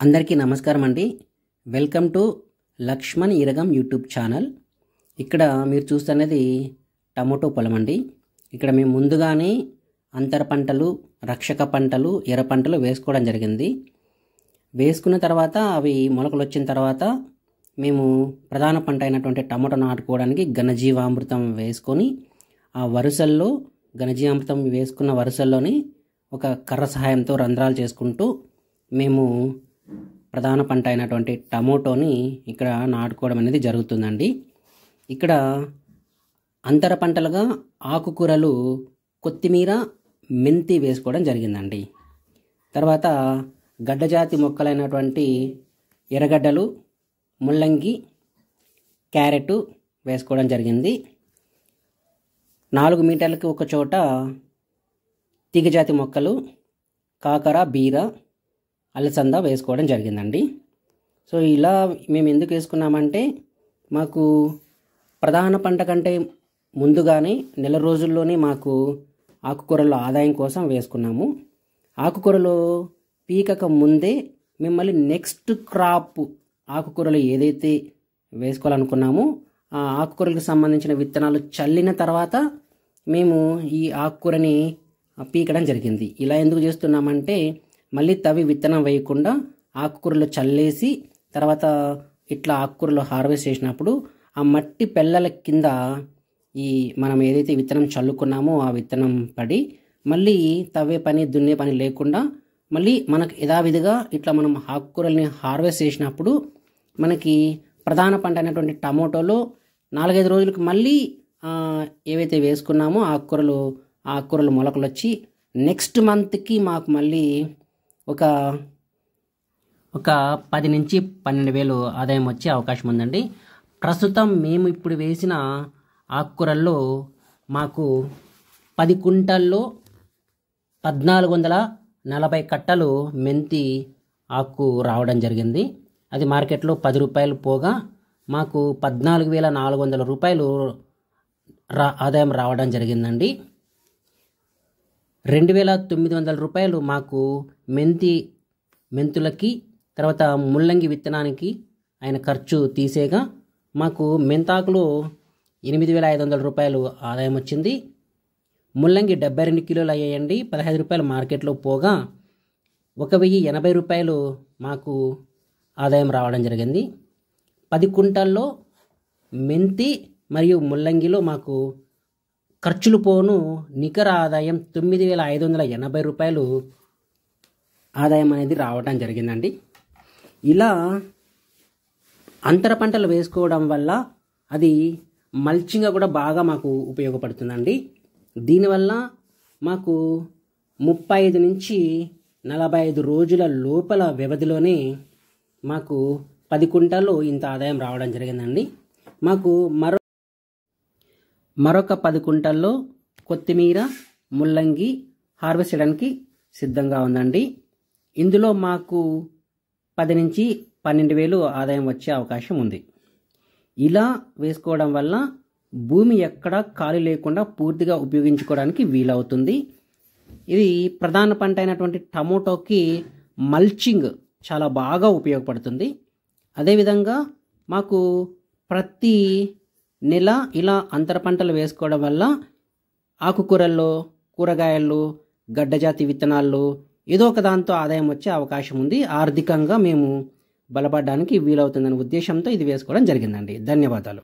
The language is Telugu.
అందరికీ నమస్కారం అండి. Welcome to Lakshman Iragam YouTube channel. ఇక్కడ మీరు చూస్తున్నది టమోటో పొలం అండి. ఇక్కడ మేము ముందుగానే అంతర పంటలు రక్షక పంటలు ఎర్ర పంటలు వేసుకోవడం జరిగింది. వేసుకున్న తర్వాత అవి మొలకలు వచ్చిన తర్వాత మేము ప్రధాన పంట అయినటువంటి టమాటో నాటుకోవడానికి ఘనజీవామృతం వేసుకొని ఆ వరుసల్లో ఘనజీవామృతం వేసుకున్న వరుసల్లోని ఒక కర్ర సహాయంతో రంధ్రాలు చేసుకుంటూ మేము ప్రధాన పంట అయినటువంటి టమోటోని ఇక్కడ నాటుకోవడం అనేది జరుగుతుందండి. ఇక్కడ అంతర పంటలుగా ఆకుకూరలు కొత్తిమీర మెంతి వేసుకోవడం జరిగిందండి. తర్వాత గడ్డజాతి మొక్కలైనటువంటి ఎర్రగడ్డలు ముల్లంగి క్యారెట్ వేసుకోవడం జరిగింది. నాలుగు మీటర్లకి ఒక చోట తీగజాతి మొక్కలు కాకర బీర అలసంద వేసుకోవడం జరిగిందండి. సో ఇలా మేము ఎందుకు వేసుకున్నామంటే మాకు ప్రధాన పంట కంటే ముందుగానే నెల రోజుల్లోనే మాకు ఆకుకూరల ఆదాయం కోసం వేసుకున్నాము. ఆకుకూరలు పీకక ముందే మిమ్మల్ని నెక్స్ట్ క్రాప్ ఆకుకూరలు ఏదైతే వేసుకోవాలనుకున్నామో ఆ ఆకుకూరలకు సంబంధించిన విత్తనాలు చల్లిన తర్వాత మేము ఈ ఆకుకూరని పీకడం జరిగింది. ఇలా ఎందుకు చేస్తున్నామంటే మళ్ళీ తవి విత్తనం వేయకుండా ఆకుకూరలు చల్లేసి తర్వాత ఇట్లా ఆకుకూరలు హార్వెస్ట్ చేసినప్పుడు ఆ మట్టి పెళ్ళల కింద ఈ మనం ఏదైతే విత్తనం చల్లుకున్నామో ఆ విత్తనం పడి మళ్ళీ తవ్వే పని దున్నే పని లేకుండా మళ్ళీ మనకు యథావిధిగా ఇట్లా మనం ఆకుకూరల్ని హార్వెస్ట్ చేసినప్పుడు మనకి ప్రధాన పంట అయినటువంటి టమోటోలో నాలుగైదు రోజులకు మళ్ళీ ఏవైతే వేసుకున్నామో ఆకుకూరలు ఆకుకూరలు మొలకలు వచ్చి నెక్స్ట్ మంత్కి మాకు మళ్ళీ ఒక ఒక పది నుంచి పన్నెండు వేలు ఆదాయం వచ్చే అవకాశం ఉందండి. ప్రస్తుతం మేము ఇప్పుడు వేసిన ఆకుకూరల్లో మాకు పది కుంటల్లో పద్నాలుగు వందల నలభై కట్టలు మెంతి ఆకు రావడం జరిగింది. అది మార్కెట్లో పది రూపాయలు పోగా మాకు పద్నాలుగు వేల నాలుగు వందల రూపాయలు రా ఆదాయం రావడం జరిగిందండి. రెండు వేల తొమ్మిది వందల రూపాయలు మాకు మెంతి మెంతులకి తర్వాత ముల్లంగి విత్తనానికి ఆయన ఖర్చు తీసేగా మాకు మెంతాకులు ఎనిమిది వేల ఐదు వందల రూపాయలు ఆదాయం వచ్చింది. ముల్లంగి డెబ్బై రెండు కిలోలు అయ్యాయండి. పదహైదు రూపాయలు మార్కెట్లో పోగా ఒక వెయ్యి ఎనభై రూపాయలు మాకు ఆదాయం రావడం జరిగింది. పది కుంటాల్లో మెంతి మరియు ముల్లంగిలో మాకు ఖర్చులు పోను. నికర ఆదాయం తొమ్మిది వేల ఐదు వందల ఎనభై రూపాయలు ఆదాయం అనేది రావడం జరిగిందండి. ఇలా అంతర పంటలు వేసుకోవడం వల్ల అది మల్చింగ్గా కూడా బాగా మాకు ఉపయోగపడుతుందండి. దీనివల్ల మాకు ముప్పై ఐదు నుంచి నలభై ఐదు రోజుల లోపల వ్యవధిలోనే మాకు పది కుంటల్లో ఇంత ఆదాయం రావడం జరిగిందండి. మాకు మరో మరొక పది కుంటల్లో కొత్తిమీర ముల్లంగి హార్వెస్ట్ చేయడానికి సిద్ధంగా ఉందండి. ఇందులో మాకు పది నుంచి పన్నెండు వేలు ఆదాయం వచ్చే అవకాశం ఉంది. ఇలా వేసుకోవడం వల్ల భూమి ఎక్కడ ఖాళీ లేకుండా పూర్తిగా ఉపయోగించుకోవడానికి వీలవుతుంది. ఇది ప్రధాన పంట అయినటువంటి టమోటోకి మల్చింగ్ చాలా బాగా ఉపయోగపడుతుంది. అదేవిధంగా మాకు ప్రతి నెల ఇలా అంతర పంటలు వేసుకోవడం వల్ల ఆకుకూరల్లో కూరగాయలు గడ్డజాతి విత్తనాల్లో ఏదో ఒక దాంతో ఆదాయం వచ్చే అవకాశం ఉంది. ఆర్థికంగా మేము బలపడడానికి వీలవుతుందనే ఉద్దేశంతో ఇది వేసుకోవడం జరిగిందండి. ధన్యవాదాలు.